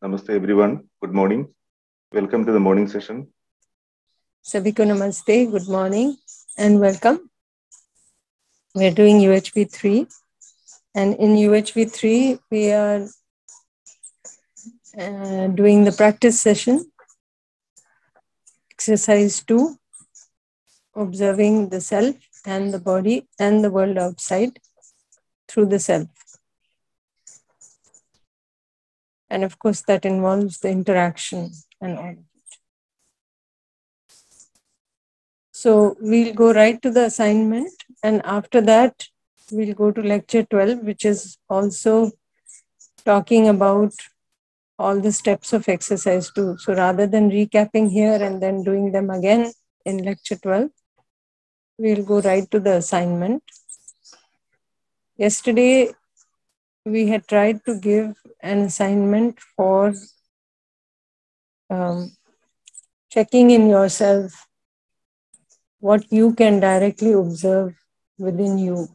Namaste, everyone. Good morning. Welcome to the morning session. Sabiko Namaste. Good morning and welcome. We're doing UHV 3. And in UHV 3, we are uh, doing the practice session, exercise 2, observing the self and the body and the world outside through the self and of course that involves the interaction and all of it. So we'll go right to the assignment, and after that, we'll go to lecture 12, which is also talking about all the steps of exercise too. So rather than recapping here and then doing them again in lecture 12, we'll go right to the assignment. Yesterday, we had tried to give an assignment for um, checking in yourself what you can directly observe within you.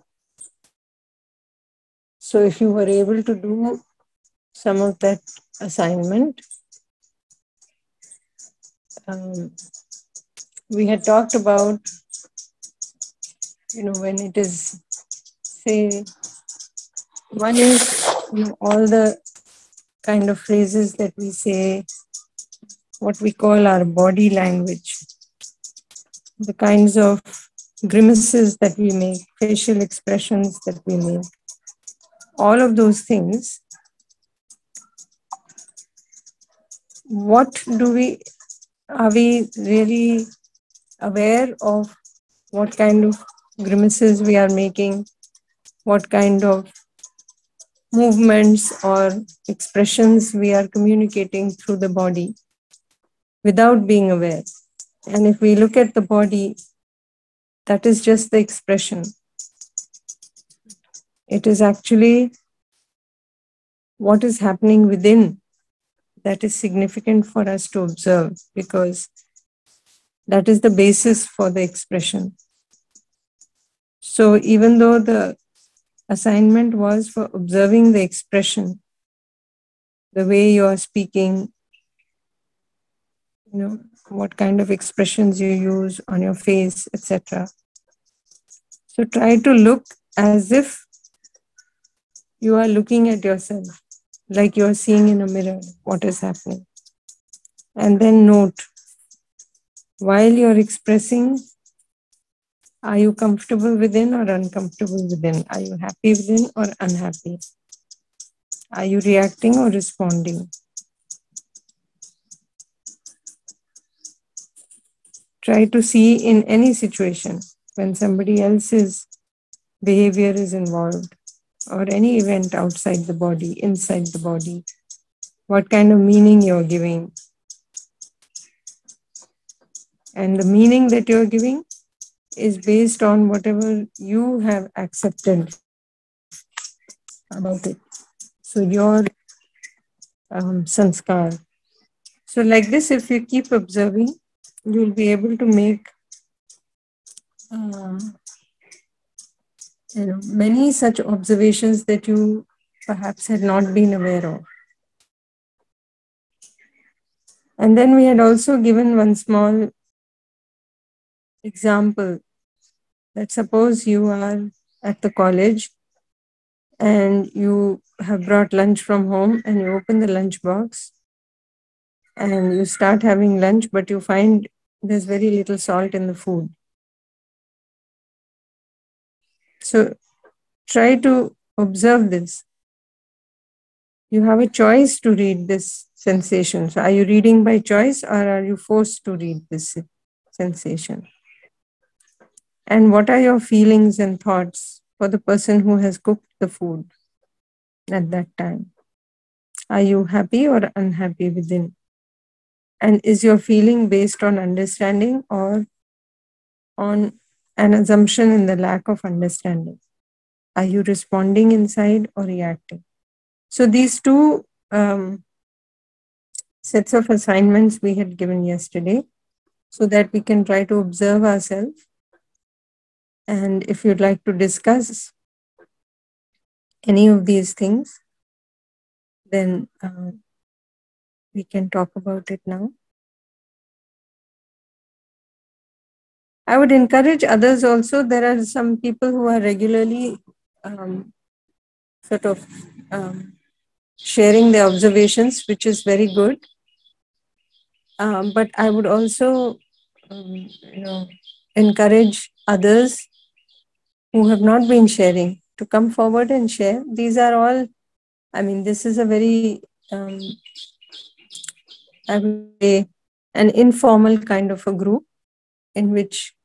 So, if you were able to do some of that assignment, um, we had talked about, you know, when it is, say, one is you know, all the kind of phrases that we say, what we call our body language the kinds of grimaces that we make, facial expressions that we make, all of those things. What do we, are we really aware of what kind of grimaces we are making, what kind of movements or expressions we are communicating through the body without being aware? And if we look at the body, that is just the expression. It is actually what is happening within that is significant for us to observe because that is the basis for the expression. So, even though the assignment was for observing the expression, the way you are speaking, you know, what kind of expressions you use on your face, etc. So try to look as if you are looking at yourself, like you are seeing in a mirror what is happening. And then note while you're expressing, are you comfortable within or uncomfortable within? Are you happy within or unhappy? Are you reacting or responding? try to see in any situation when somebody else's behavior is involved or any event outside the body, inside the body, what kind of meaning you're giving. And the meaning that you're giving is based on whatever you have accepted about it. So your um, sanskar. So like this, if you keep observing, you'll be able to make uh, you know many such observations that you perhaps had not been aware of and then we had also given one small example that suppose you are at the college and you have brought lunch from home and you open the lunch box and you start having lunch, but you find there's very little salt in the food. So try to observe this. You have a choice to read this sensation. So are you reading by choice or are you forced to read this sensation? And what are your feelings and thoughts for the person who has cooked the food at that time? Are you happy or unhappy within? And is your feeling based on understanding or on an assumption in the lack of understanding? Are you responding inside or reacting? So these two um, sets of assignments we had given yesterday so that we can try to observe ourselves. And if you'd like to discuss any of these things, then uh, we can talk about it now. I would encourage others also. There are some people who are regularly um, sort of um, sharing their observations, which is very good. Um, but I would also, um, you know, encourage others who have not been sharing to come forward and share. These are all, I mean, this is a very, um, I would say, an informal kind of a group in which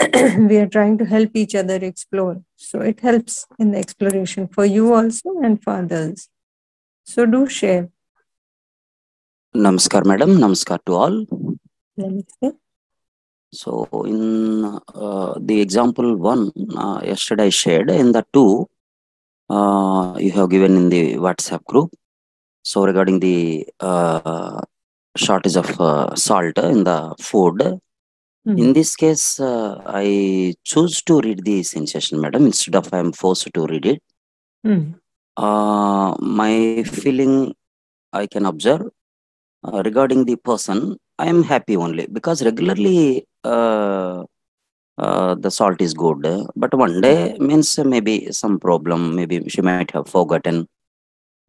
we are trying to help each other explore. So it helps in the exploration for you also and for others. So do share. Namaskar, madam. Namaskar to all. Namaste. So, in uh, the example one, uh, yesterday I shared, in the two, uh, you have given in the WhatsApp group. So, regarding the uh, shortage of uh, salt in the food, Hmm. in this case, uh, I choose to read the sensation, madam, instead of I am forced to read it. Uh, my feeling I can observe uh, regarding the person, I am happy only because regularly uh, uh, the salt is good, but one day means maybe some problem, maybe she might have forgotten.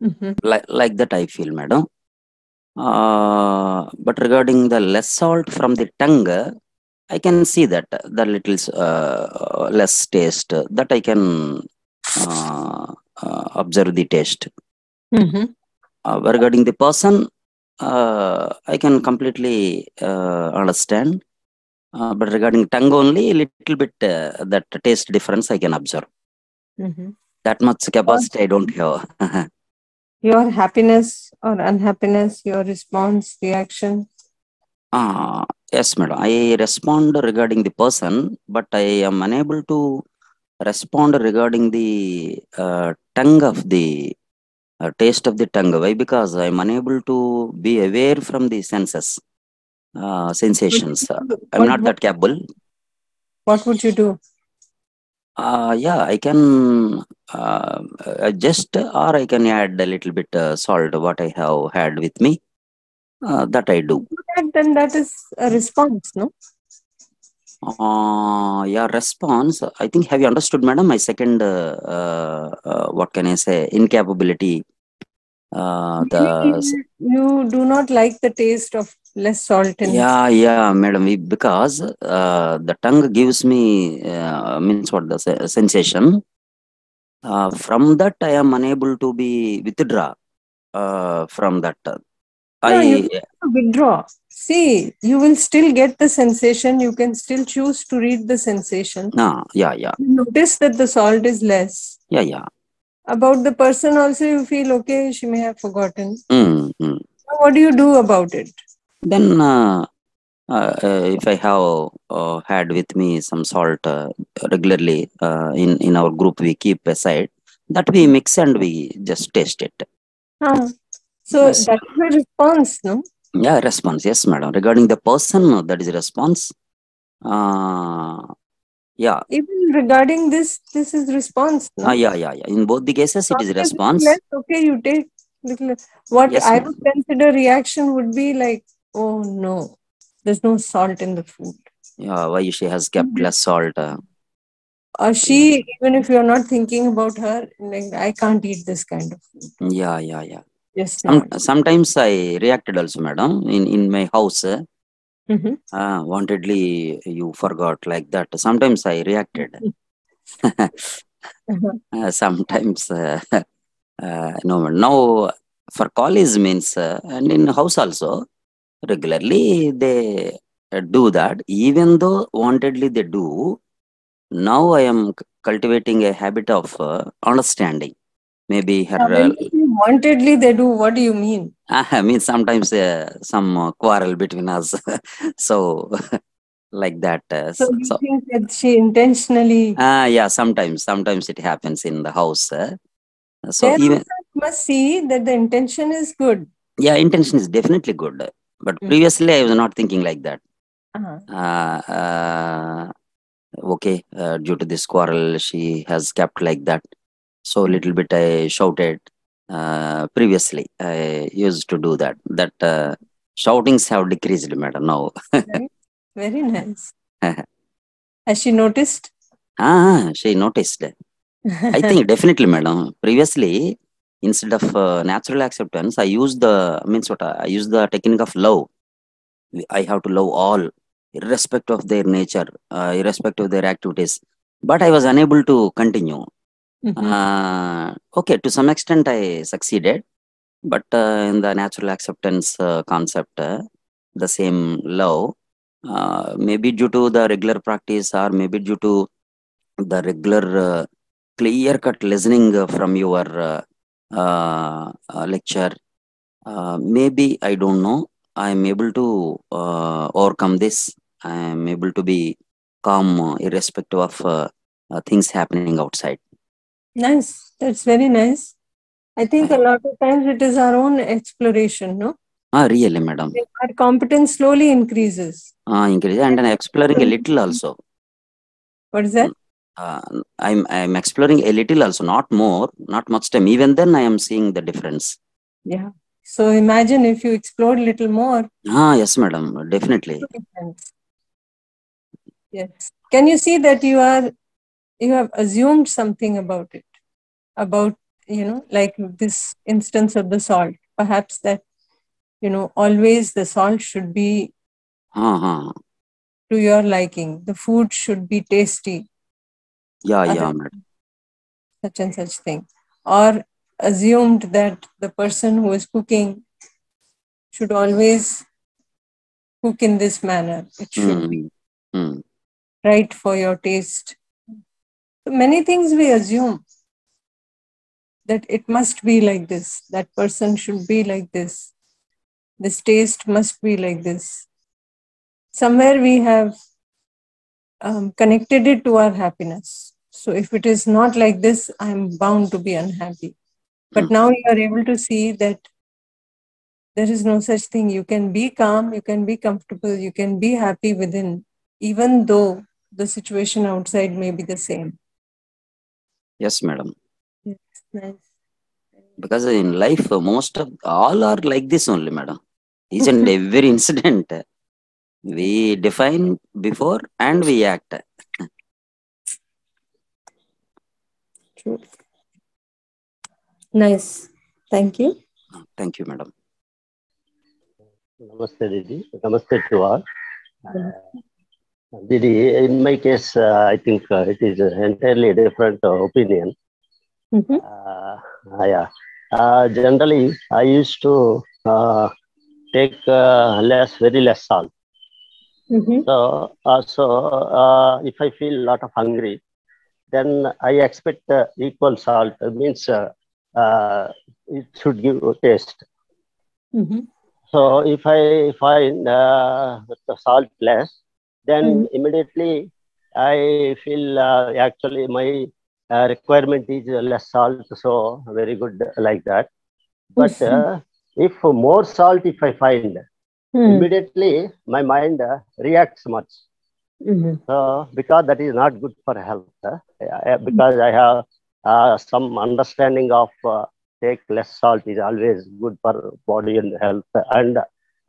Mhm. Like, like that, I feel, madam. Uh, but regarding the less salt from the tongue, I can see that the little uh, less taste that I can uh, uh, observe the taste. Mhm. Uh, regarding the person, uh, I can completely uh, understand. Uh, but regarding tongue only, a little bit uh, that taste difference I can observe. Mhm. That much capacity I don't have. Your happiness or unhappiness, your response, reaction. uh, yes, madam. I respond regarding the person, but I am unable to respond regarding the uh, tongue of the uh, taste of the tongue. Why? Because I am unable to be aware from the senses, uh, sensations. I'm not that capable. What would you do? Uh, yeah, I can uh, adjust or I can add a little bit uh, salt what I have had with me. Uh, that I do. That, then that is a response, no? Uh, yeah, response. I think have you understood, madam? My second, uh, uh, uh, what can I say? Incapability. Uh, the you do not like the taste of less salt in yeah, yeah, madam. we- Because uh, the tongue gives me uh, means what the se- sensation. Uh, from that, I am unable to be withdraw uh, from that. No, I you- withdraw. See, you will still get the sensation. You can still choose to read the sensation. no, yeah, yeah, Notice that the salt is less. yeah, yeah. About the person, also, you feel okay, she may have forgotten. Mm, mm. Now, What do you do about it? Then, uh, uh, if I have uh, had with me some salt uh, regularly uh, in in our group, we keep aside that we mix and we just taste it. Ah, so Yes. that is a response, no? Yeah, response. Yes, madam. Regarding the person, that is response. Uh, yeah, Even regarding this, this is response, no? uh, yeah, yeah, yeah. In both the cases, it is response. less, okay, you take little. What Yes, I would consider reaction would be like, oh no, there's no salt in the food. Yeah, why she has kept less salt. Uh, Or she, even if you're not thinking about her, like, I can't eat this kind of food. yeah, yeah, yeah. Yes. Some, sometimes I reacted also, madam. In in my house. uh, Mhm. Ah, wantedly you forgot like that. Sometimes I reacted. Uh-huh. Uh, sometimes, uh, uh, no, now for college means, uh, and in house also, regularly they uh, do that. Even though wantedly they do, now I am cultivating a habit of uh, understanding. Maybe her, Now, uh, when you say wantedly they do, what do you mean? I mean, sometimes uh, some uh, quarrel between us. so, like that. Uh, So you so think that she intentionally. Ah, yeah, sometimes, sometimes it happens in the house. uh, So even you must see that the intention is good. yeah, intention is definitely good. But Mm. previously, I was not thinking like that. Uh-huh. Uh, uh, okay, uh, due to this quarrel, she has kept like that. So a little bit I shouted. Uh, previously, I used to do that. That uh, shoutings have decreased, madam. Now, Very nice. Has she noticed? ah, she noticed. I think definitely, madam. Previously, instead of uh, natural acceptance, I use the means what I use the technique of love. I have to love all, irrespective of their nature, uh, irrespective of their activities. But I was unable to continue. Mhm. Uh, okay, to some extent, I succeeded, but uh, in the natural acceptance uh, concept, uh, the same love, uh, maybe due to the regular practice or maybe due to the regular uh, clear cut listening uh, from your lecture, uh, maybe I don't know. I'm able to uh, overcome this. I'm able to be calm, uh, irrespective of uh, uh, things happening outside. Nice. That's very nice. I think a lot of times it is our own exploration, no? Ah, really, madam. Our competence slowly increases. Ah, increase and I'm exploring a little also. What is that? Uh, I'm I'm exploring a little also, not more, not much time. Even then, I am seeing the difference. Yeah. So imagine if you explored a little more. Ah, yes, madam, definitely. Yes. Can you see that you are you have assumed something about it? About, you know, like this instance of the salt. Perhaps that, you know, always the salt should be ah. to your liking. The food should be tasty, yeah, yeah, madam. such and such thing. Or assumed that the person who is cooking should always cook in this manner. It should be Hmm. Hmm. right for your taste. So many things we assume that it must be like this, that person should be like this, this taste must be like this. Somewhere we have um, connected it to our happiness. So if it is not like this, I'm bound to be unhappy. But hmm. now you are able to see that there is no such thing. You can be calm, you can be comfortable, you can be happy within, even though the situation outside may be the same. Yes, madam. Yes, nice. Because in life, most of all are like this only, madam. Each and every incident, we define before and we act. True. Nice. Thank you. Thank you, madam. Namaste, Didi. Namaste to all. Uh, Didi, in my case, uh, I think uh, it is an entirely different uh, opinion. Mhm. Uh, yeah. Uh, generally, I used to uh, take uh, less, very less salt. Mhm. So, so uh, if I feel a lot of hungry, then I expect uh, equal salt. It means uh, uh, it should give a taste. Mhm. So if I find uh, the salt less, then Mhm. immediately I feel uh, actually my uh, requirement is uh, less salt. So very good like that. But uh, if more salt, if I find, Mhm. immediately my mind uh, reacts much. Mhm. So because that is not good for health. uh, uh, because I have uh, some understanding of uh, take less salt is always good for body and health. And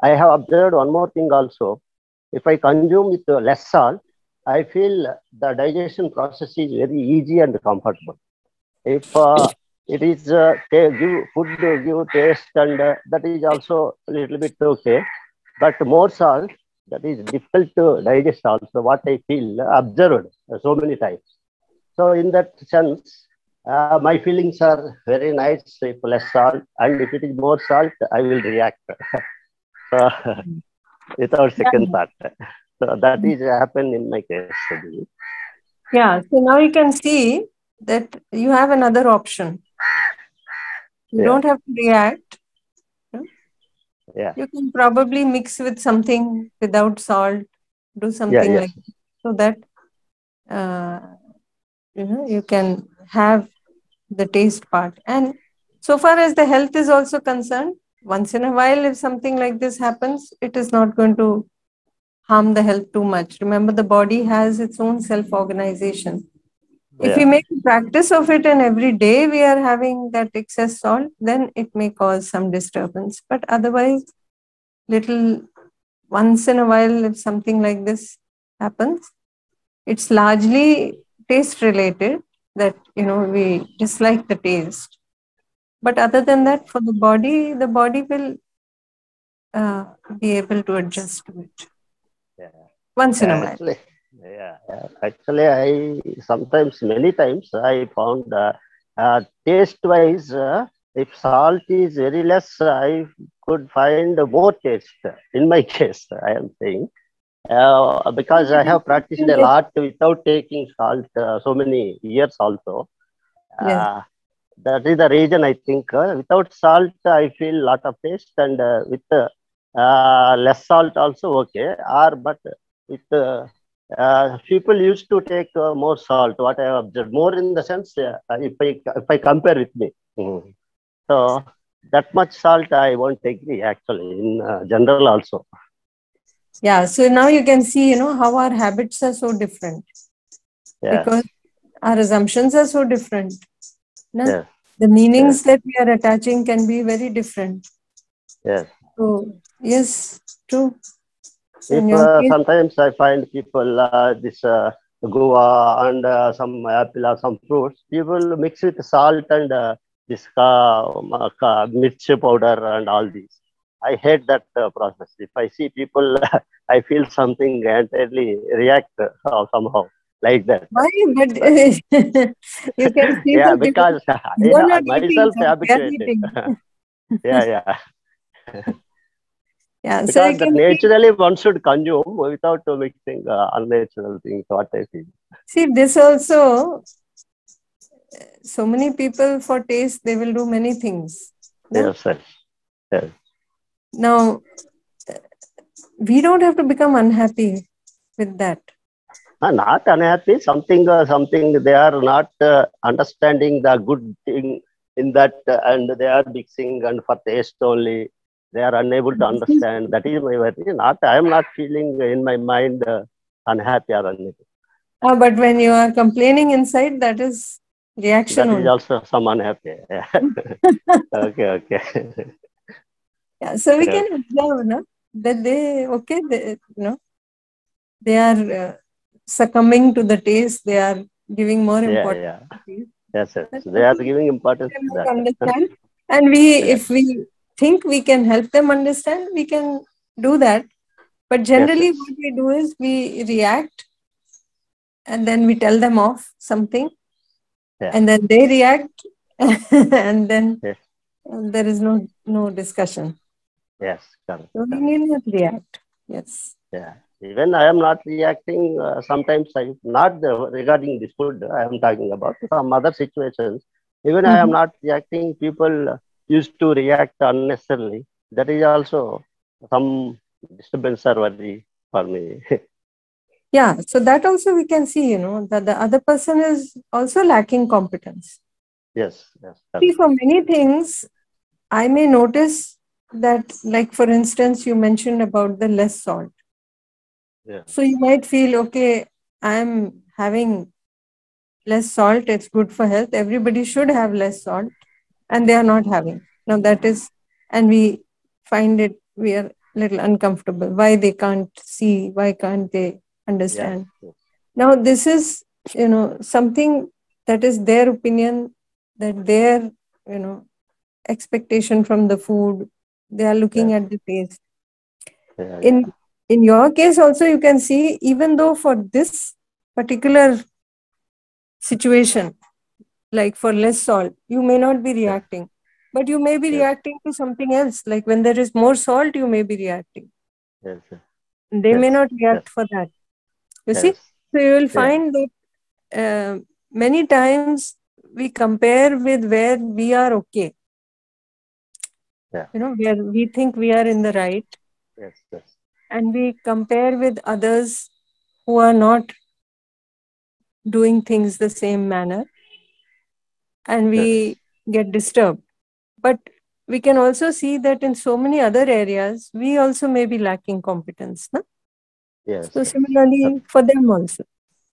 I have observed one more thing also. If I consume with uh, less salt, I feel the digestion process is very easy and comfortable. If uh, it is uh, give food uh, give taste and uh, that is also a little bit okay, but more salt that is difficult to digest also. What I feel observed so many times. So in that sense, uh, my feelings are very nice if less salt, and if it is more salt, I will react. so, without second thought. So that is happened in my case. Yeah. So now you can see that you have another option. You Yeah. don't have to react. Yeah. You can probably mix with something without salt, do something yes. like so that uh, you know you can have the taste part. And so far as the health is also concerned, once in a while, if something like this happens, it is not going to harm the health too much. Remember, the body has its own self organization. If Yeah. we make practice of it and every day we are having that excess salt, then it may cause some disturbance. But otherwise, little once in a while, if something like this happens, it's largely taste related that you know we dislike the taste. But other than that, for the body, the body will uh, be able to adjust to it Yeah. once in a while. Yeah, yeah. Actually, I sometimes, many times, I found uh, uh, taste-wise, uh, if salt is very less, I could find more taste. In my case, I am saying, uh, because I have practiced a lot without taking salt uh, so many years also. Yes. Uh, that is the reason I think. Uh, without salt, I feel lot of taste, and uh, with uh, uh, less salt also okay. Or but with uh, people used to take uh, more salt. What I have observed, more in the sense, uh, if I if I compare with me, Mhm. so that much salt I won't agree actually in uh, general also. Yeah, so now you can see, you know, how our habits are so different Yeah, because our assumptions are so different. No? Yes. The meanings that we are attaching can be very different. yes. So, yes, true. So If in your uh, sometimes I find people uh, this uh, guava and uh, some apple or some fruits, people mix with salt and uh, this uh, um, uh, mirchi powder and all these. I hate that uh, process. If I see people, I feel something entirely react uh, somehow like that. why? But you can see yeah, because eating, myself they habituated. yeah, yeah. Yeah, so Because can naturally one should consume without mixing uh, unnatural things. What I feel. see this also. So many people for taste, they will do many things. No? Yes, yes. Now, we don't have to become unhappy with that. Uh, not unhappy something uh, something they are not uh, understanding the good thing in that uh, and they are mixing and for taste only they are unable to understand that is my worry not i am not feeling in my mind uh, unhappy or anything Ah, but when you are complaining inside, that is reaction that is also some unhappy okay okay Yeah, so we Yeah. can observe no, that they, okay, they, you know, they are uh, succumbing to the taste, they are giving more yeah importance. yeah taste. yes, yes they are giving importance to that understand. And we, Yeah. if we think we can help them understand, we can do that. But generally, yes. what we do is we react and then we tell them off something Yeah. and then they react and then Yes. there is no no discussion. yes correct, So we need not react. Yes. Yeah, even I am not reacting. Uh, sometimes I not the, regarding this food. I am talking about some other situations. Even I am Mhm. not reacting. People used to react unnecessarily. That is also some disturbance or worry for me. Yeah. So that also we can see, you know, that the other person is also lacking competence. yes, yes, See, for many things, I may notice that, like for instance, you mentioned about the less salt. Yeah. So you might feel, okay, I'm having less salt, it's good for health. Everybody should have less salt, and they are not having. Now that is, and we find it, we are little uncomfortable. Why they can't see, why can't they understand? yes, Now, this is, you know, something that is their opinion, that their, you know, expectation from the food. They are looking Yes. at the taste. yeah, In in your case, also, you can see, even though for this particular situation, like for less salt, you may not be reacting, but you may be Yes. reacting to something else. Like when there is more salt, you may be reacting. yes, yes, They may not react for that. You see? So you will find that uh, many times we compare with where we are okay. Yeah. You know, where we think we are in the right, yes, yes, and we compare with others who are not doing things the same manner, and we get disturbed. But we can also see that in so many other areas, we also may be lacking competence. Yes, So similarly for them also.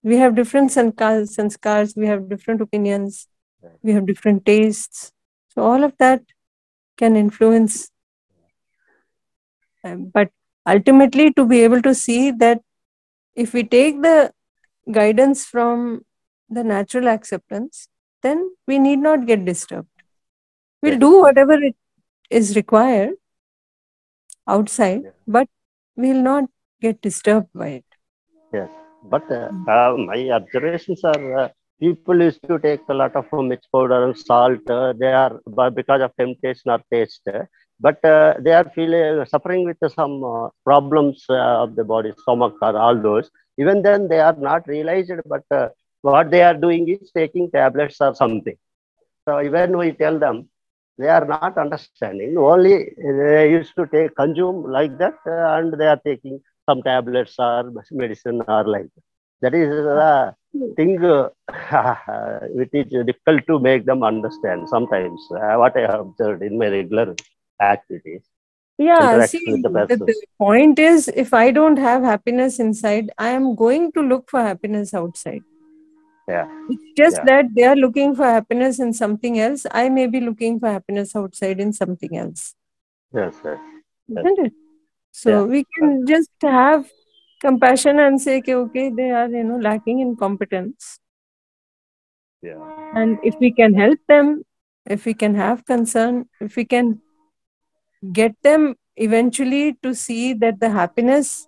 we have different sanskars, sanskars we have different opinions we have different tastes so all of that can influence um, but ultimately to be able to see that if we take the guidance from the natural acceptance then we need not get disturbed we'll Yes. do whatever it is required outside Yeah. but we'll not get disturbed by it Yes, but uh, uh, my observations are uh, people used to take a lot of mixed powder and salt. Uh, they are because of temptation or taste, uh, but uh, they are feeling suffering with some uh, problems uh, of the body, stomach or all those. Even then, they are not realized. But uh, what they are doing is taking tablets or something. So even we tell them, they are not understanding. Only they used to take consume like that, uh, and they are taking some tablets or medicine or like that. That is the thing uh, which is difficult to make them understand sometimes. Uh, what I have observed in my regular activities. Yeah, see, the, the point is if I don't have happiness inside, I am going to look for happiness outside. Yeah. It's just Yeah. that they are looking for happiness in something else. I may be looking for happiness outside in something else. Yes, yes. Yes. Isn't it? So Yeah. we can just have compassion and say, okay, okay, they are, you know, lacking in competence. Yeah. And if we can help them, if we can have concern, if we can get them eventually to see that the happiness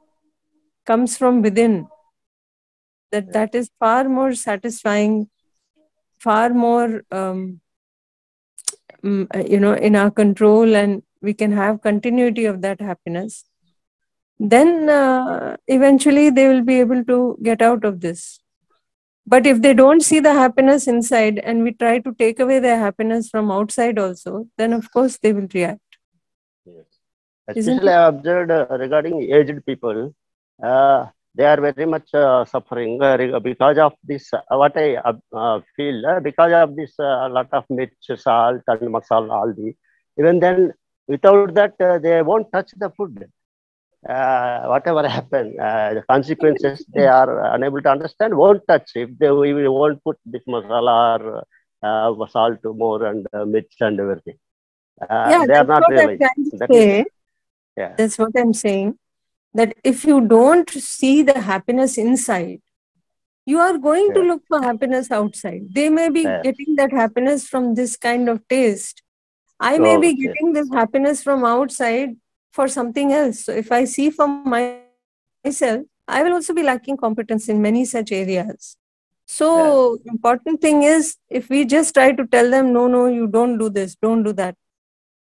comes from within, that that is far more satisfying, far more, um, mm, uh, you know, in our control, and we can have continuity of that happiness. Then uh, eventually they will be able to get out of this. But if they don't see the happiness inside and we try to take away their happiness from outside also, then of course they will react. Yes. Isn't Especially I observed uh, regarding aged people, uh, they are very much uh, suffering uh, because of this. Uh, what I feel uh, because of this, a lot of mirch, salt, and masala, all the. Even then, without that, uh, they won't touch the food. Uh, whatever happen, uh, the consequences they are unable to understand. Won't touch if they we won't put this masala or uh, salt more and uh, and everything. Uh, yeah, they are not what I'm realizing. trying to That is- say. Yeah. That's what I'm saying. That if you don't see the happiness inside, you are going to look for happiness outside. They may be Yes. getting that happiness from this kind of taste. I may be Okay. getting this happiness from outside for something else. So if I see for my, myself, I will also be lacking competence in many such areas. So important thing is if we just try to tell them, no, no, you don't do this, don't do that,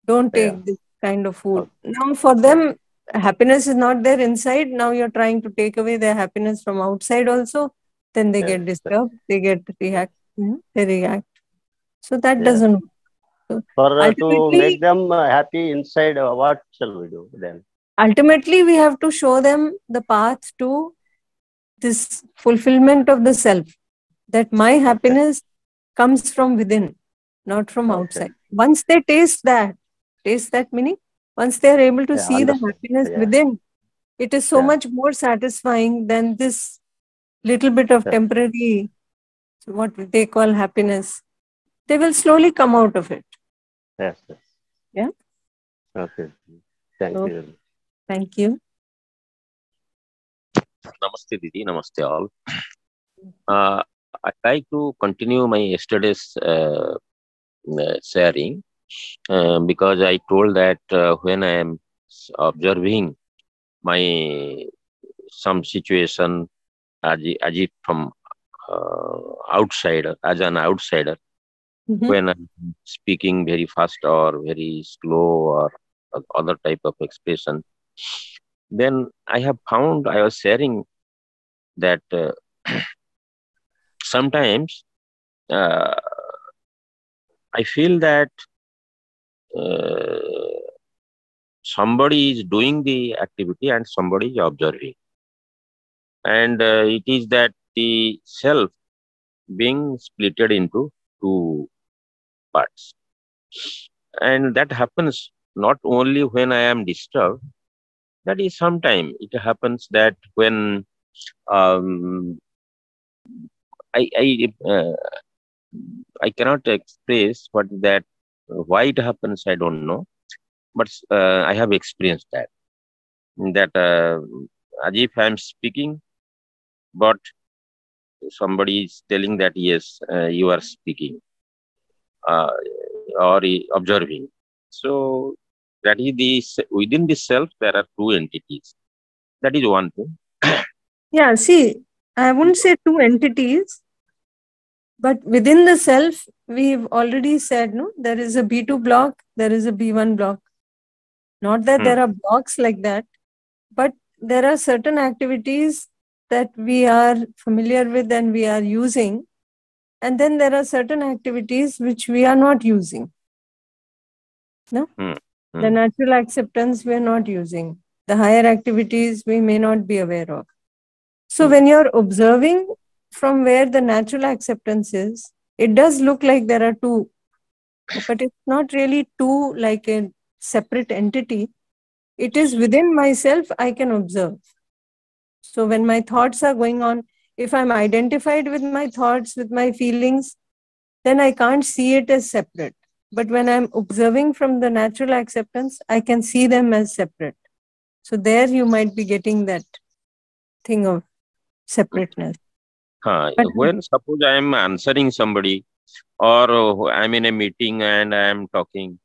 don't take Yeah. this kind of food. Now for them, happiness is not there inside. Now you're trying to take away their happiness from outside also. Then they Yes, get disturbed, they get react, know, they react. So that Yes. doesn't For uh, to make them uh, happy inside, uh, what shall we do then? ultimately we have to show them the path to this fulfillment of the self that my happiness comes from within not from Okay. outside once they taste that taste that meaning once they are able to Yeah, see the happiness Yeah. within it is so Yeah. much more satisfying than this little bit of Yeah. temporary what they call happiness they will slowly come out of it Yes, yes. Yeah. Okay. Thank So- you. thank you Namaste, Didi. Namaste, all. Uh, I'd like to continue my yesterday's uh, uh, sharing uh, because I told that uh, when I am observing my some situation as, as if from uh, outsider, as an outsider, Mhm. when I'm speaking very fast or very slow or other type of expression, then I have found I was sharing that uh, sometimes uh, I feel that uh, somebody is doing the activity and somebody is observing. And uh, it is that the self being splitted into two parts. And that happens not only when I am disturbed, that is sometime it happens that when um, I I uh, I cannot express what that why it happens. I don't know, but uh, I have experienced that. That uh, as if I'm speaking, but somebody is telling that yes, uh, you are speaking uh, or observing. So that is the within the self there are two entities. That is one thing. yeah, see, I wouldn't say two entities, but within the self, we've already said no, there is a B2 block, there is a B1 block. Not that hmm. there are blocks like that, but there are certain activities that we are familiar with and we are using. And then there are certain activities which we are not using. No? Mm. Mm. The natural acceptance we are not using. The higher activities we may not be aware of. So when you're observing from where the natural acceptance is, it does look like there are two, but it's not really two like a separate entity. It is within myself I can observe. So when my thoughts are going on, if I'm identified with my thoughts, with my feelings, then I can't see it as separate. But when I'm observing from the natural acceptance, I can see them as separate. So there you might be getting that thing of separateness. Uh, but, when suppose I am answering somebody or I'm in a meeting and I am talking.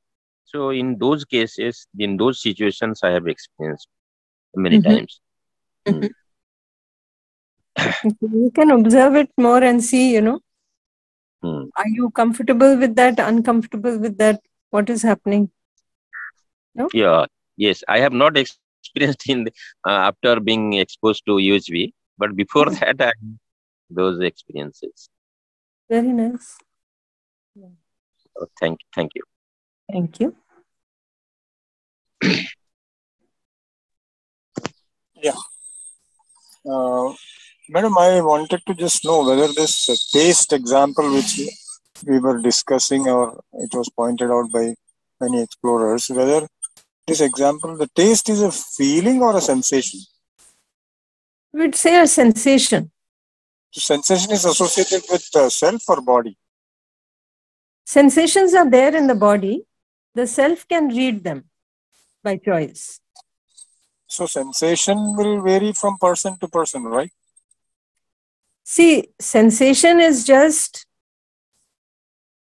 So in those cases, in those situations, I have experienced many mm-hmm. times. Mm-hmm you can observe it more and see, you know. Hmm. Are you comfortable with that, uncomfortable with that? What is happening? No? Yeah, yes. I have not experienced in the, uh, after being exposed to UHV, but before mm-hmm. that, I those experiences. Very nice. Yeah. Oh, thank, thank you. Thank you. yeah. Uh, Madam, I wanted to just know whether this uh, taste example which we were discussing or it was pointed out by many explorers, whether this example, the taste is a feeling or a sensation? We'd say a sensation. Sensation is associated with uh, self or body? Sensations are there in the body. The self can read them by choice. So sensation will vary from person to person, right? See, sensation is just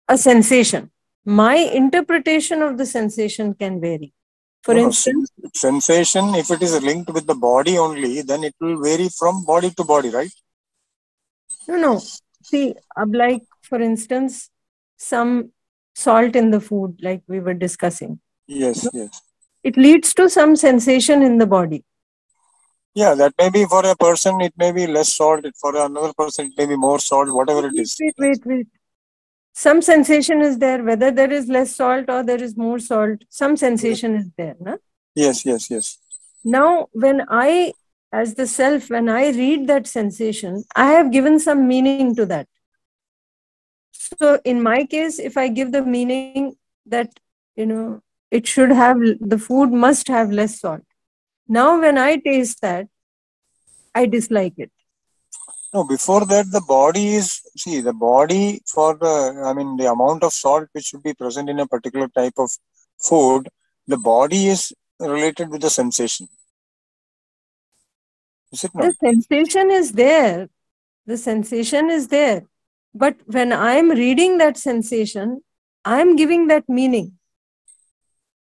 a sensation. My interpretation of the sensation can vary. For no, instance, sensation, if it is linked with the body only, then it will vary from body to body, right? No, no. See, like for instance, some salt in the food, like we were discussing. Yes, yes. It leads to some sensation in the body. Yeah, that may be for a person, it may be less salt. For another person, it may be more salt, whatever it is. Wait, wait, wait. Some sensation is there, whether there is less salt or there is more salt, some sensation is there. No? Yes, yes, yes. Now, when I, as the self, when I read that sensation, I have given some meaning to that. So, in my case, if I give the meaning that, you know, it should have, the food must have less salt now, when I taste that, I dislike it. No, before that, the body is, see, the body for the, I mean, the amount of salt which should be present in a particular type of food, the body is related with the sensation. Is it not? The sensation is there. The sensation is there. But when I'm reading that sensation, I'm giving that meaning.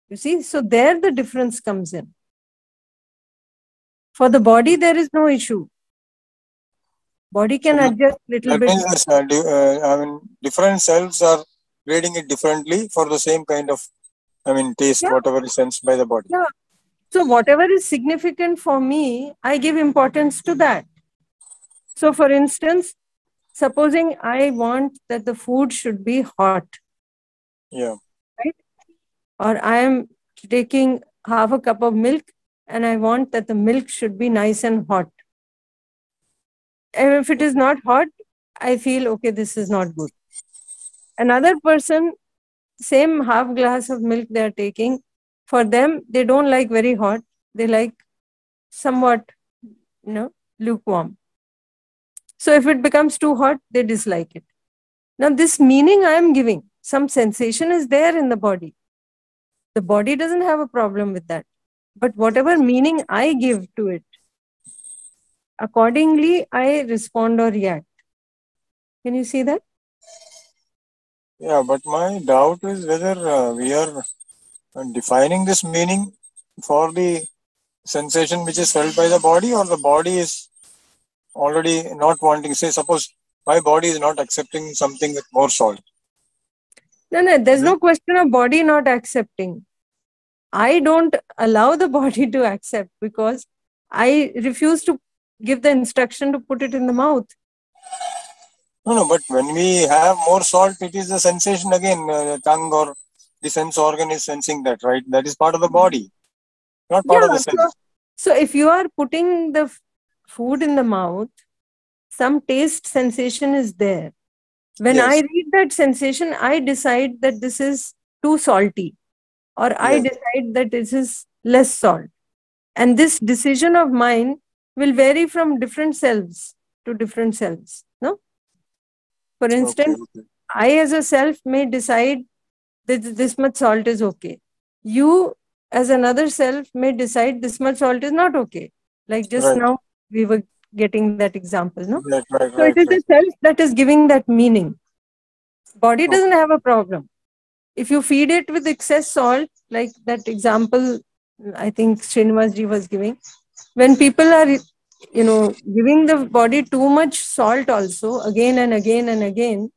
You see, so there the difference comes in. For the body, there is no issue. Body can so adjust little bit. Means, uh, uh, I mean, different cells are reading it differently for the same kind of, I mean, taste, yeah. whatever is sensed by the body. Yeah. So whatever is significant for me, I give importance to that. So for instance, supposing I want that the food should be hot. Yeah. Right? Or I am taking half a cup of milk and I want that the milk should be nice and hot. And if it is not hot, I feel, okay, this is not good. Another person, same half glass of milk they are taking, for them, they don't like very hot. They like somewhat, you know, lukewarm. So if it becomes too hot, they dislike it. Now, this meaning I am giving, some sensation is there in the body. The body doesn't have a problem with that. But whatever meaning I give to it, accordingly, I respond or react. Can you see that? Yeah, but my doubt is whether uh, we are defining this meaning for the sensation which is felt by the body or the body is already not wanting say suppose my body is not accepting something with more salt. No no there's no question of body not accepting. I don't allow the body to accept because i refuse to give the instruction to put it in the mouth. No no but when we have more salt it is the sensation again uh, tongue or the sense organ is sensing that right that is part of the hmm. body not part yeah, of the sense so, so if you are putting the food in the mouth, some taste sensation is there. When Yes. I read that sensation, I decide that this is too salty, or I decide that this is less salt. And this decision of mine will vary from different selves to different selves. No? For instance, okay, okay. I, as a self, may decide that this much salt is okay. You, as another self, may decide this much salt is not okay. Like just Right. now, we were getting that example, no? right right So it is the self that is giving that meaning. Body doesn't have a problem. If you feed it with excess salt, like that example, I think Srinivasji was giving, when people are, you know, giving the body too much salt also again and again and again,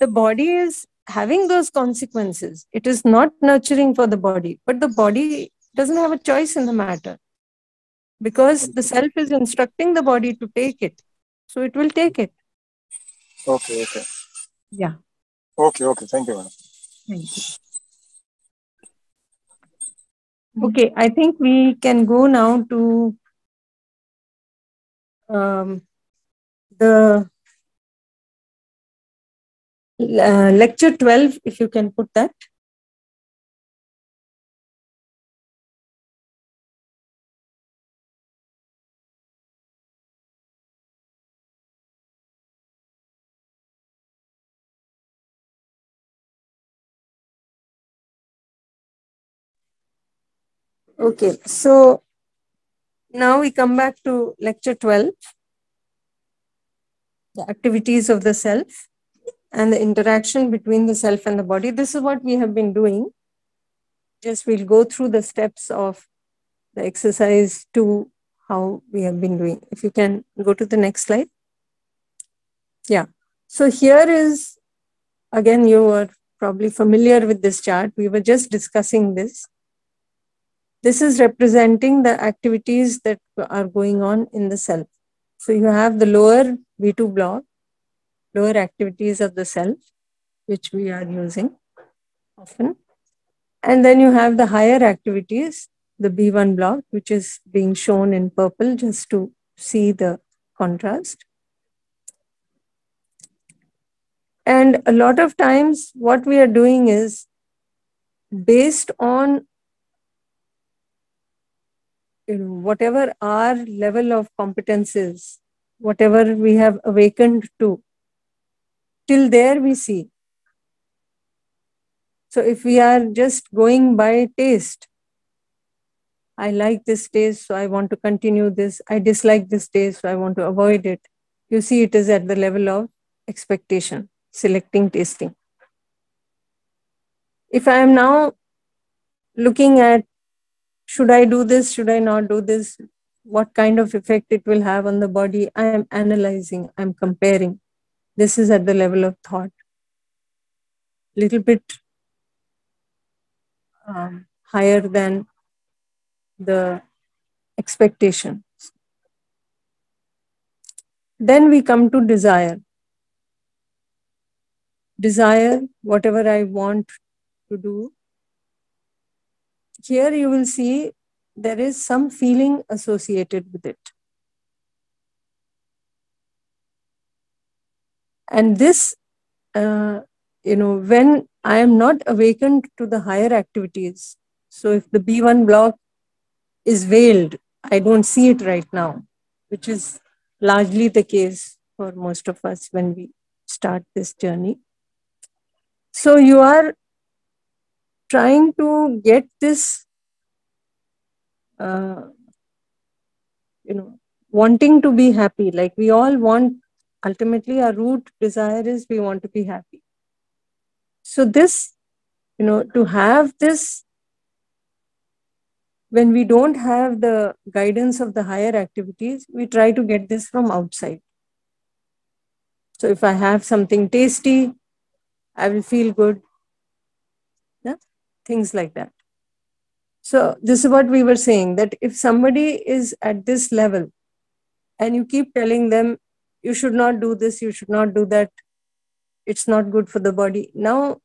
the body is having those consequences. It is not nurturing for the body, but the body doesn't have a choice in the matter because the self is instructing the body to take it. So it will take it. okay okay Yeah. okay okay thank you madam Thank you. Okay, I think we can go now to um, the uh, lecture 12, if you can put that. Okay, so now we come back to lecture 12 the activities of the self and the interaction between the self and the body. This is what we have been doing. Just we'll go through the steps of the exercise to how we have been doing. If you can go to the next slide. Yeah. So here is, again, you are probably familiar with this chart. We were just discussing this. This is representing the activities that are going on in the self. So you have the lower B2 block, lower activities of the self, which we are using often. And then you have the higher activities, the B1 block, which is being shown in purple just to see the contrast. And a lot of times, what we are doing is based on you know, whatever our level of competence is, whatever we have awakened to, till there we see. So if we are just going by taste, I like this taste, so I want to continue this. I dislike this taste, so I want to avoid it. You see, it is at the level of expectation, selecting, tasting. If I am now looking at should I do this? Should I not do this? What kind of effect it will have on the body? I am analyzing, I'm comparing. This is at the level of thought. Little bit um, higher than the expectation. Then we come to desire. Desire, whatever I want to do, here you will see there is some feeling associated with it. And this, uh, you know, when I am not awakened to the higher activities, so if the B1 block is veiled, I don't see it right now, which is largely the case for most of us when we start this journey. So you are trying to get this, uh, you know, wanting to be happy. Like we all want, ultimately, our root desire is we want to be happy. So, this, you know, to have this, when we don't have the guidance of the higher activities, we try to get this from outside. So, if I have something tasty, I will feel good. Yeah? Things like that. So, this is what we were saying that if somebody is at this level, and you keep telling them you should not do this you should not do that. It's not good for the body. Now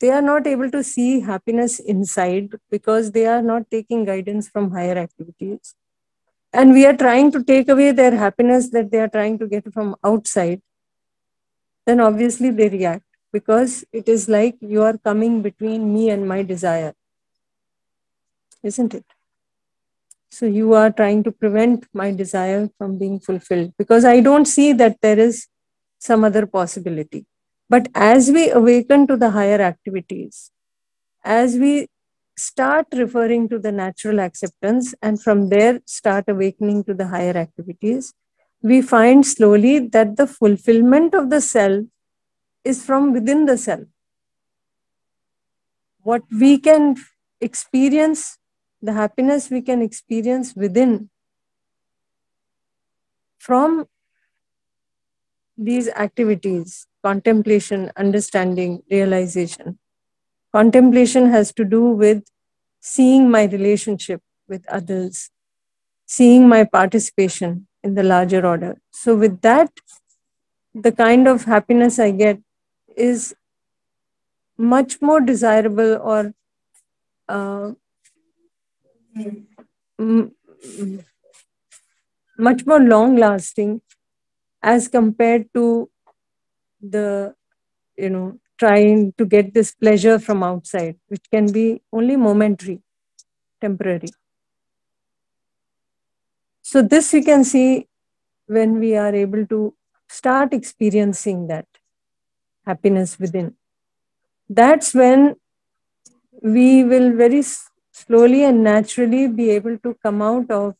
they are not able to see happiness inside because they are not taking guidance from higher activities. And we are trying to take away their happiness that they are trying to get from outside. Then obviously they react because it is like you are coming between me and my desire. Isn't it so you are trying to prevent my desire from being fulfilled because I don't see that there is some other possibility. But as we awaken to the higher activities, as we start referring to the natural acceptance and from there start awakening to the higher activities, we find slowly that the fulfillment of the self is from within the self. What we can experience the happiness we can experience within from these activities contemplation, understanding, realization. Contemplation has to do with seeing my relationship with others, seeing my participation in the larger order. So, with that, the kind of happiness I get is much more desirable or uh, Mm, mm. much more long lasting as compared to the you know trying to get this pleasure from outside which can be only momentary temporary. So this we can see when we are able to start experiencing that happiness within. That's when we will very slowly and naturally be able to come out of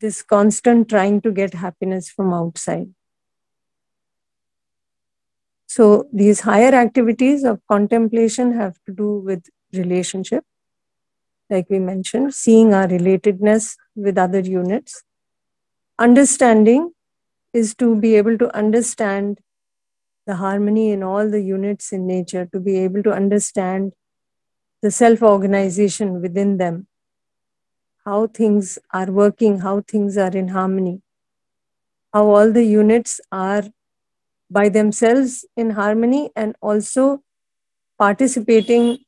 this constant trying to get happiness from outside. So, these higher activities of contemplation have to do with relationship, like we mentioned, seeing our relatedness with other units. Understanding is to be able to understand the harmony in all the units in nature, to be able to understand the self organization within them, how things are working, how things are in harmony, how all the units are by themselves in harmony and also participating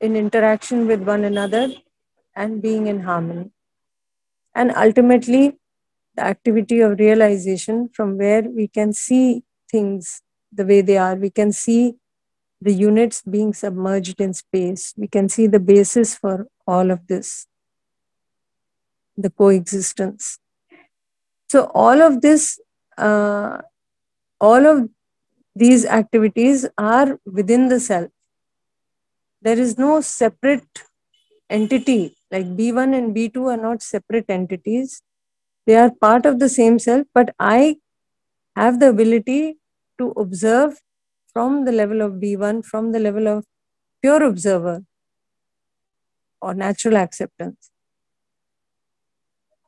in interaction with one another and being in harmony. And ultimately, the activity of realization from where we can see things the way they are, we can see the units being submerged in space. We can see the basis for all of this, the coexistence. So, all of this, uh, all of these activities are within the self. There is no separate entity, like B1 and B2 are not separate entities. They are part of the same self, but I have the ability to observe from the level of B1, from the level of pure observer or natural acceptance,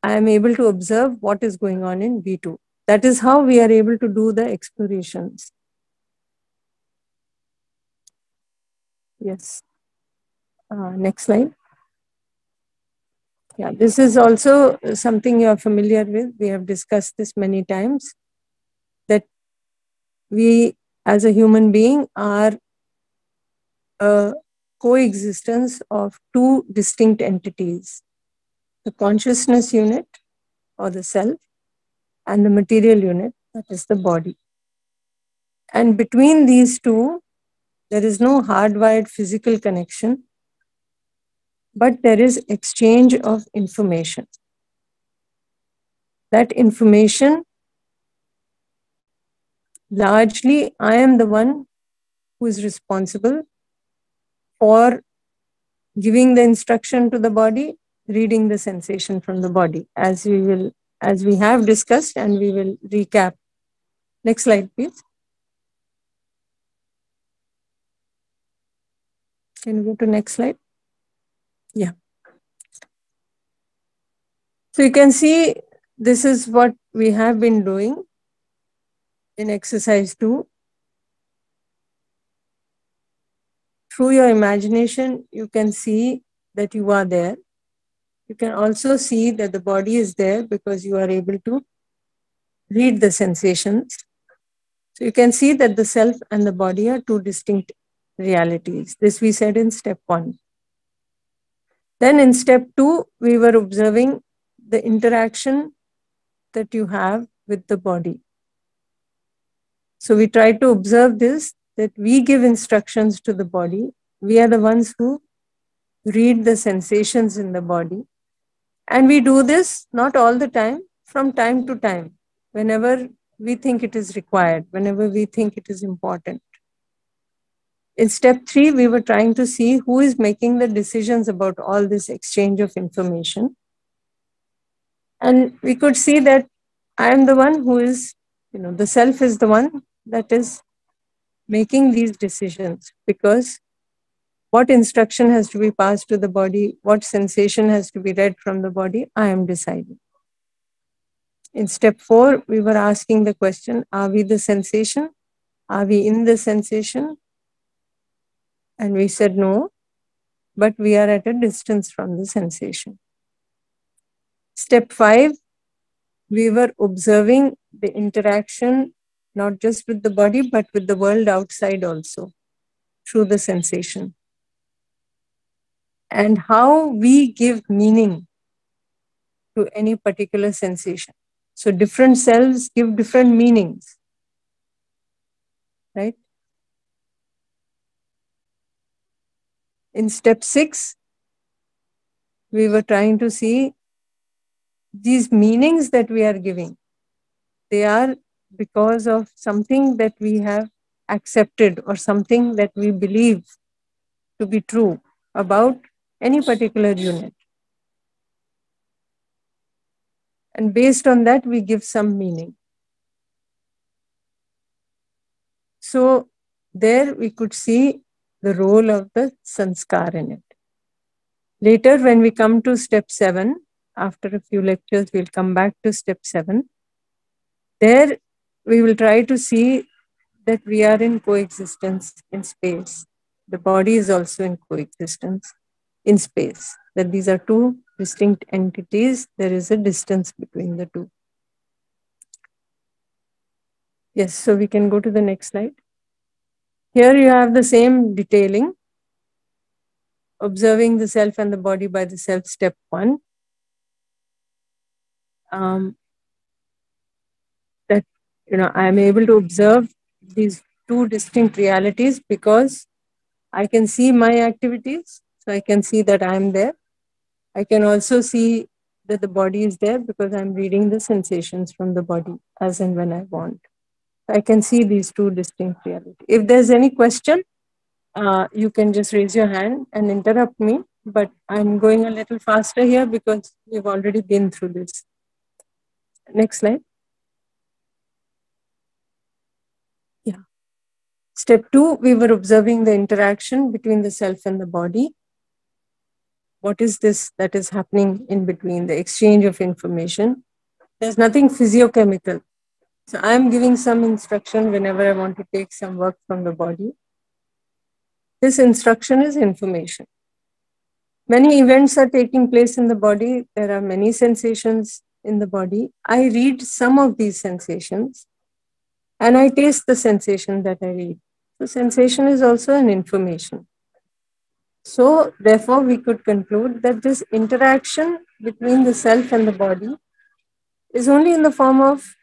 I am able to observe what is going on in B2. That is how we are able to do the explorations. Yes. Uh, next slide. Yeah, this is also something you are familiar with. We have discussed this many times that we as a human being are a coexistence of two distinct entities the consciousness unit or the self and the material unit that is the body. And between these two there is no hardwired physical connection but there is exchange of information. That information largely I am the one who is responsible for giving the instruction to the body, reading the sensation from the body, as we will, as we have discussed, and we will recap. Next slide, please. Can you go to next slide? Yeah. So you can see this is what we have been doing in exercise two. Through your imagination, you can see that you are there. You can also see that the body is there because you are able to read the sensations. So you can see that the self and the body are two distinct realities. This we said in step one. Then in step two, we were observing the interaction that you have with the body. So we try to observe this that we give instructions to the body. We are the ones who read the sensations in the body. And we do this not all the time, from time to time, whenever we think it is required, whenever we think it is important. In step three, we were trying to see who is making the decisions about all this exchange of information. And we could see that I am the one who is, you know, the self is the one that is making these decisions because what instruction has to be passed to the body, what sensation has to be read from the body, I am deciding. In step four, we were asking the question Are we the sensation? Are we in the sensation? And we said no, but we are at a distance from the sensation. Step five, we were observing the interaction not just with the body, but with the world outside also through the sensation. And how we give meaning to any particular sensation. So different selves give different meanings, right? In step six, we were trying to see these meanings that we are giving. They are because of something that we have accepted or something that we believe to be true about any particular unit. And based on that, we give some meaning. So there we could see the role of the sanskar in it. Later, when we come to step seven, after a few lectures, we'll come back to step seven. There, we will try to see that we are in coexistence in space. The body is also in coexistence in space. That these are two distinct entities. There is a distance between the two. Yes, so we can go to the next slide. Here you have the same detailing, observing the self and the body by the self, step one. Um, you know, I am able to observe these two distinct realities because I can see my activities. So I can see that I am there. I can also see that the body is there because I'm reading the sensations from the body as and when I want. I can see these two distinct realities. If there's any question, uh, you can just raise your hand and interrupt me. But I'm going a little faster here because we've already been through this. Next slide. Step two, we were observing the interaction between the self and the body. What is this that is happening in between the exchange of information? There's nothing physiochemical so I'm giving some instruction whenever I want to take some work from the body. This instruction is information. Many events are taking place in the body. There are many sensations in the body. I read some of these sensations and I taste the sensation that I read. So sensation is also an information. So therefore we could conclude that this interaction between the self and the body is only in the form of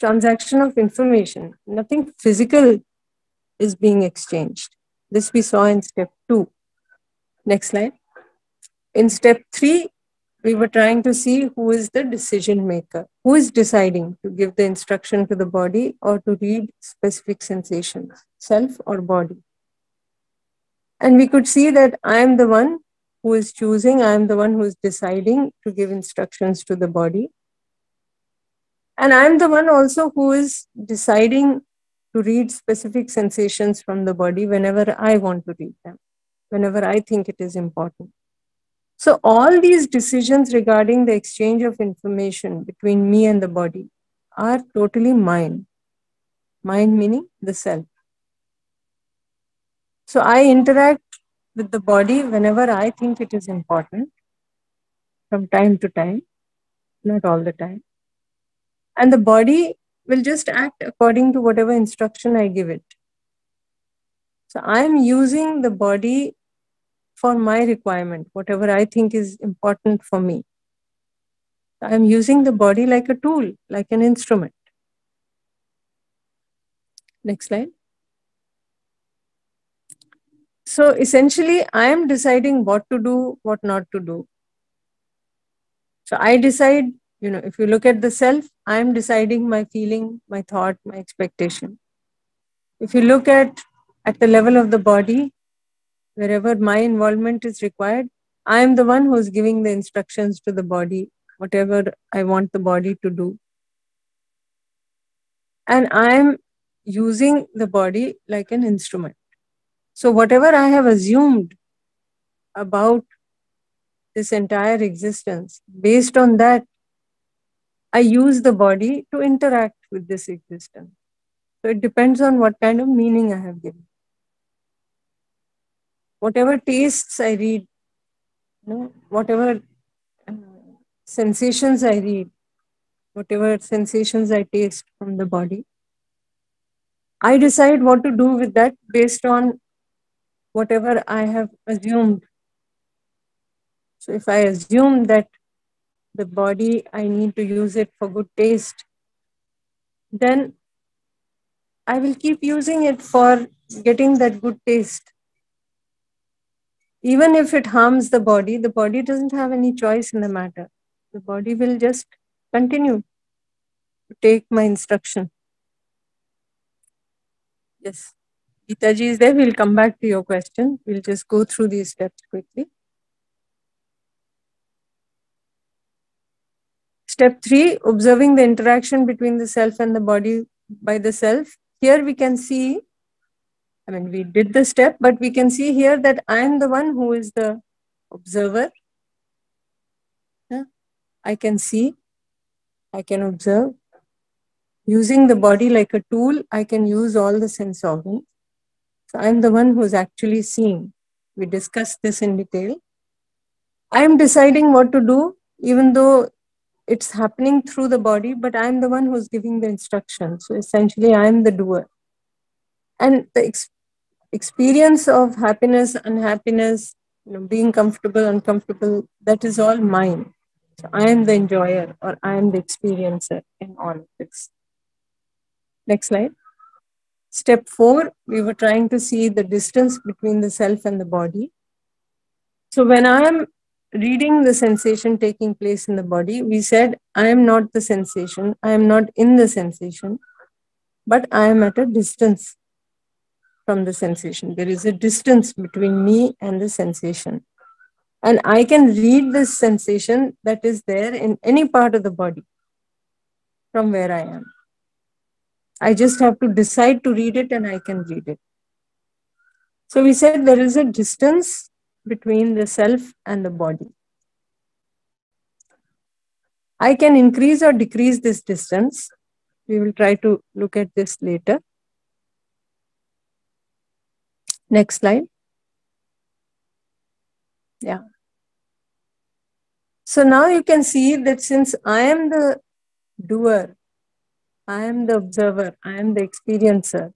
transaction of information. Nothing physical is being exchanged. This we saw in step two. Next slide. In step three, we were trying to see who is the decision maker, who is deciding to give the instruction to the body or to read specific sensations, self or body. And we could see that I am the one who is choosing, I am the one who is deciding to give instructions to the body. And I am the one also who is deciding to read specific sensations from the body whenever I want to read them, whenever I think it is important. So, all these decisions regarding the exchange of information between me and the body are totally mine. Mine meaning the self. So, I interact with the body whenever I think it is important from time to time, not all the time. And the body will just act according to whatever instruction I give it. So I'm using the body for my requirement, whatever I think is important for me. I'm using the body like a tool, like an instrument. Next slide. So essentially, I am deciding what to do, what not to do. So I decide, you know, if you look at the self, I am deciding my feeling, my thought, my expectation. If you look at at the level of the body, wherever my involvement is required, I am the one who is giving the instructions to the body, whatever I want the body to do. And I am using the body like an instrument. So, whatever I have assumed about this entire existence, based on that, I use the body to interact with this existence. So, it depends on what kind of meaning I have given. Whatever tastes I read, you know, whatever uh, sensations I read, whatever sensations I taste from the body, I decide what to do with that based on whatever I have assumed. So if I assume that the body, I need to use it for good taste, then I will keep using it for getting that good taste. Even if it harms the body, the body doesn't have any choice in the matter. The body will just continue to take my instruction. Yes. Gitaji is there. We'll come back to your question. We'll just go through these steps quickly. Step three, observing the interaction between the self and the body by the self. Here we can see, I mean, we did the step, but we can see here that I am the one who is the observer. Yeah. I can see, I can observe. Using the body like a tool, I can use all the sense organs. So I'm the one who's actually seeing. We discussed this in detail. I am deciding what to do, even though it's happening through the body, but I'm the one who's giving the instructions. So essentially, I'm the doer. And the ex- experience of happiness, unhappiness, you know, being comfortable, uncomfortable, that is all mine. So I am the enjoyer or I am the experiencer in all of this. Next slide. Step four, we were trying to see the distance between the self and the body. So when I am reading the sensation taking place in the body, we said, I am not the sensation, I am not in the sensation, but I am at a distance from the sensation. There is a distance between me and the sensation. And I can read this sensation that is there in any part of the body from where I am. I just have to decide to read it and I can read it. So we said there is a distance between the self and the body. I can increase or decrease this distance. We will try to look at this later. Next slide. Yeah. So now you can see that since I am the doer, I am the observer, I am the experiencer,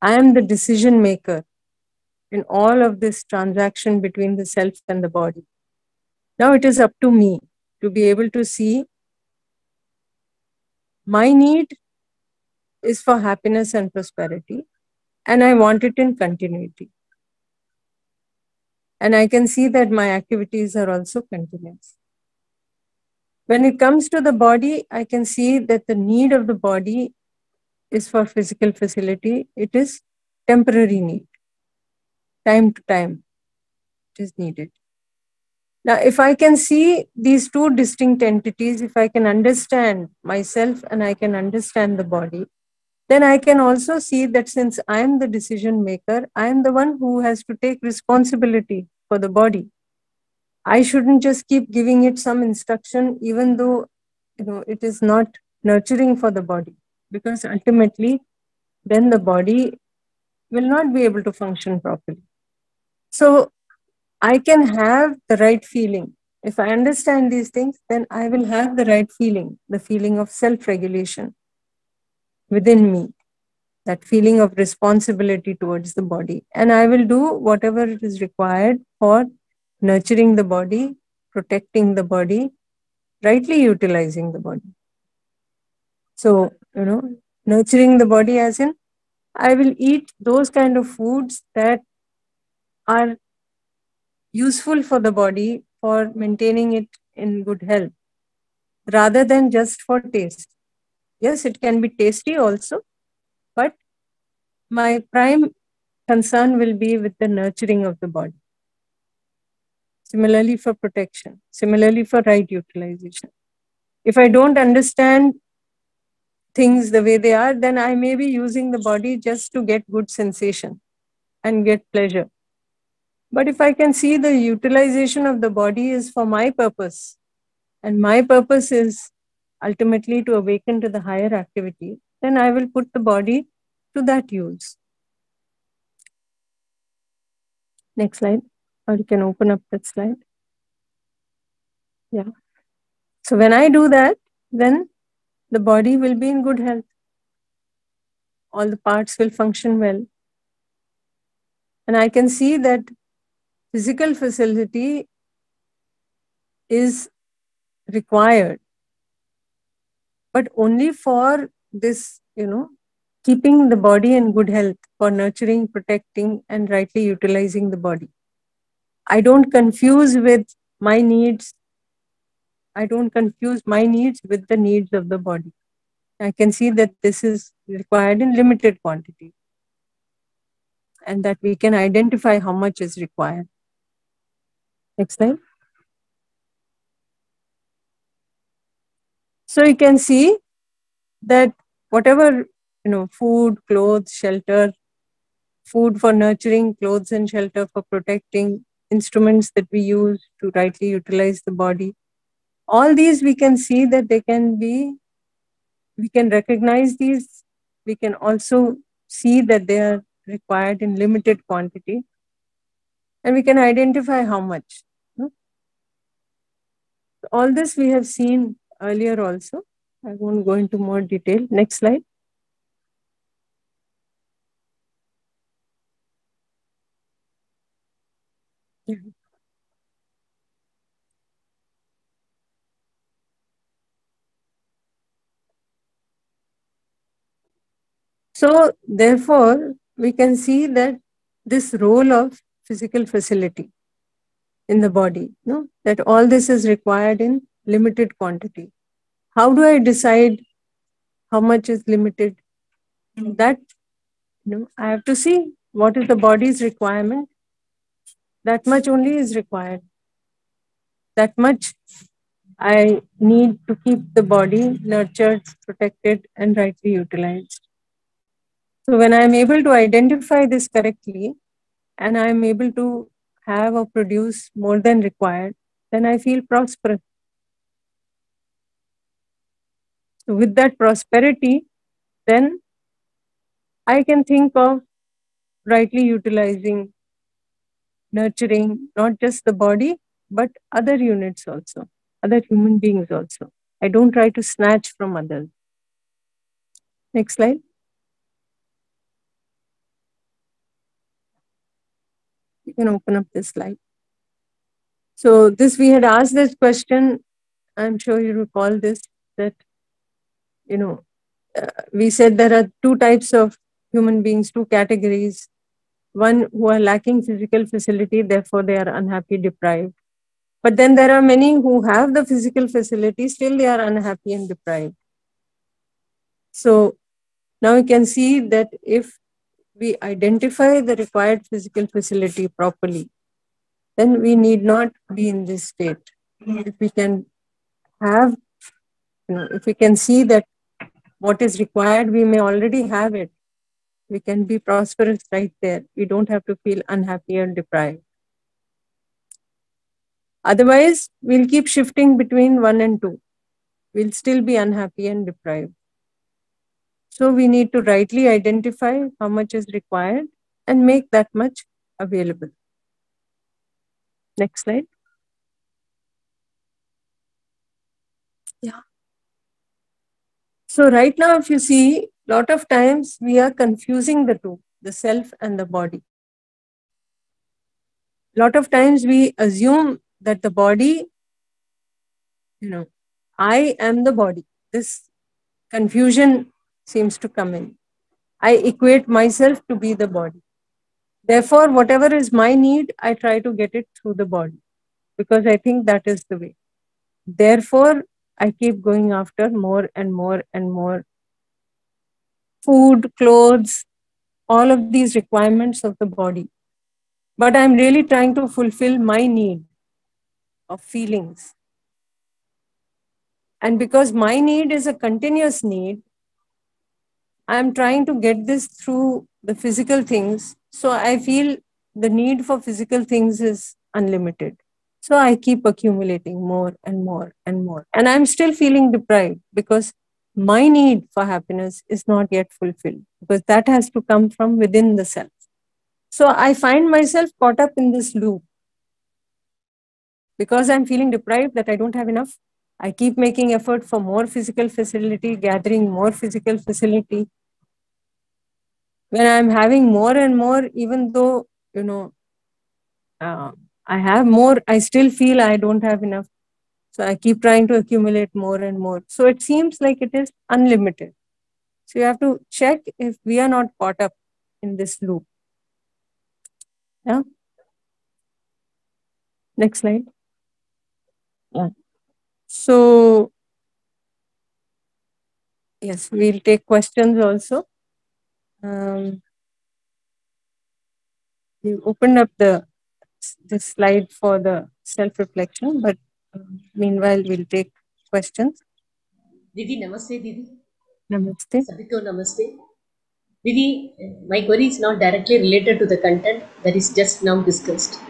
I am the decision maker in all of this transaction between the self and the body. Now it is up to me to be able to see my need is for happiness and prosperity, and I want it in continuity. And I can see that my activities are also continuous. When it comes to the body, I can see that the need of the body is for physical facility. It is temporary need. Time to time, it is needed. Now, if I can see these two distinct entities, if I can understand myself and I can understand the body, then I can also see that since I am the decision maker, I am the one who has to take responsibility for the body. I shouldn't just keep giving it some instruction, even though you know it is not nurturing for the body, because ultimately, then the body will not be able to function properly. So I can have the right feeling. If I understand these things, then I will have the right feeling, the feeling of self regulation within me, that feeling of responsibility towards the body. And I will do whatever is required for nurturing the body, protecting the body, rightly utilizing the body. So, you know, nurturing the body as in I will eat those kind of foods that are useful for the body for maintaining it in good health rather than just for taste. Yes, it can be tasty also, but my prime concern will be with the nurturing of the body. Similarly, for protection, similarly, for right utilization. If I don't understand things the way they are, then I may be using the body just to get good sensation and get pleasure. But if I can see the utilization of the body is for my purpose, and my purpose is ultimately to awaken to the higher activity, then I will put the body to that use. Next slide, or you can open up that slide. Yeah. So when I do that, then the body will be in good health. All the parts will function well. And I can see that physical facility is required, but only for this, you know, keeping the body in good health, for nurturing, protecting, and rightly utilizing the body. I don't confuse with my needs. I don't confuse my needs with the needs of the body. I can see that this is required in limited quantity and that we can identify how much is required. Next slide. So you can see that whatever, you know, food, clothes, shelter, food for nurturing, clothes and shelter for protecting, instruments that we use to rightly utilize the body. All these we can see that they can be, we can recognize these. We can also see that they are required in limited quantity and we can identify how much. All this we have seen earlier also. I won't go into more detail. Next slide. So therefore, we can see that this role of physical facility in the body, no? that all this is required in limited quantity. How do I decide how much is limited? Hmm. That you know, I have to see what is the body's requirement. That much only is required. That much I need to keep the body nurtured, protected, and rightly utilized. So when I'm able to identify this correctly, and I'm able to have or produce more than required, then I feel prosperous. So with that prosperity, then I can think of rightly utilizing, nurturing not just the body, but other units also, other human beings also. I don't try to snatch from others. Next slide. You can open up this slide. So this, we had asked this question, I'm sure you recall this, that, you know, uh, we said there are two types of human beings, two categories. One who are lacking physical facility, therefore they are unhappy, deprived. But then there are many who have the physical facility, still they are unhappy and deprived. So now you can see that if we identify the required physical facility properly, then we need not be in this state. If we can have, you know, if we can see that what is required, we may already have it. We can be prosperous right there. We don't have to feel unhappy and deprived. Otherwise, we'll keep shifting between one and two. We'll still be unhappy and deprived. So we need to rightly identify how much is required and make that much available. Next slide. Yeah. So right now, if you see, lot of times we are confusing the two, the self and the body. Lot of times we assume that the body, you know, I am the body. This confusion seems to come in. I equate myself to be the body. Therefore, whatever is my need, I try to get it through the body because I think that is the way. Therefore, I keep going after more and more and more food, clothes, all of these requirements of the body. But I'm really trying to fulfill my need of feelings. And because my need is a continuous need, I'm trying to get this through the physical things. So I feel the need for physical things is unlimited. So I keep accumulating more and more and more. And I'm still feeling deprived because my need for happiness is not yet fulfilled because that has to come from within the self. So I find myself caught up in this loop because I'm feeling deprived that I don't have enough. I keep making effort for more physical facility, gathering more physical facility. When I'm having more and more, even though, you know, uh, I have more, I still feel I don't have enough. So I keep trying to accumulate more and more. So it seems like it is unlimited. So you have to check if we are not caught up in this loop. Yeah. Next slide. Yeah. So, yes, we'll take questions also. Um, you opened up the this slide for the self-reflection, but meanwhile, we'll take questions. Didi, namaste, Didi. Namaste. Sabito, namaste. Didi, my query is not directly related to the content that is just now discussed.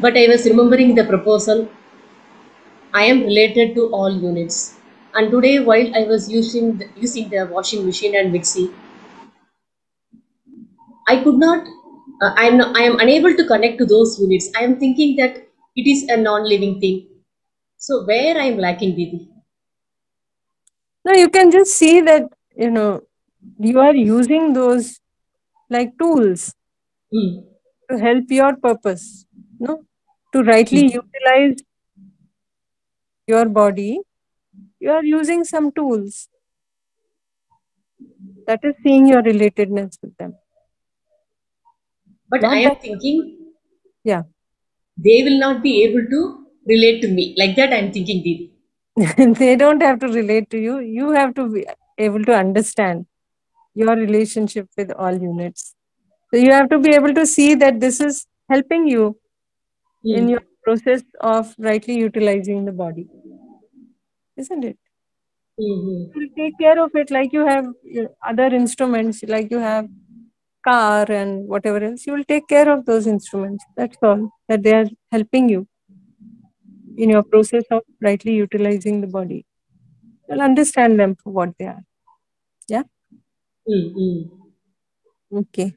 But I was remembering the proposal. I am related to all units. And today, while I was using the, using the washing machine and mixie, I could not uh, I am I am unable to connect to those units. I am thinking that it is a non-living thing. So where I am lacking, Didi? No, you can just see that you know you are using those like tools Hmm. to help your purpose. No, to rightly utilize your body, you are using some tools. That is seeing your relatedness with them. But Not I am that- thinking Yeah. They will not be able to relate to me. Like that, I am thinking, Didi. they don't have to relate to you. You have to be able to understand your relationship with all units. So you have to be able to see that this is helping you in Hmm. your process of rightly utilizing the body. Isn't it? Mhm. You'll take care of it like you have other instruments, like you have car and whatever else. You will take care of those instruments. That's all. That they are helping you in your process of rightly utilizing the body. You'll understand them for what they are. Hmm, hmm. Okay.